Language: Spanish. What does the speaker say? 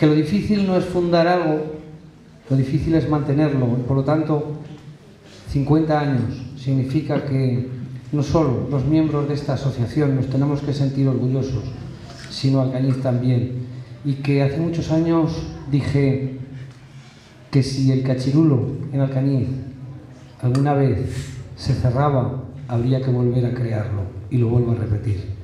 que lo difícil no es fundar algo, lo difícil es mantenerlo. Y por lo tanto, 50 años significa que no solo los miembros de esta asociación nos tenemos que sentir orgullosos, sino Alcañiz también. Y que hace muchos años dije que si el cachirulo en Alcañiz alguna vez se cerraba, habría que volver a crearlo. Y lo vuelvo a repetir.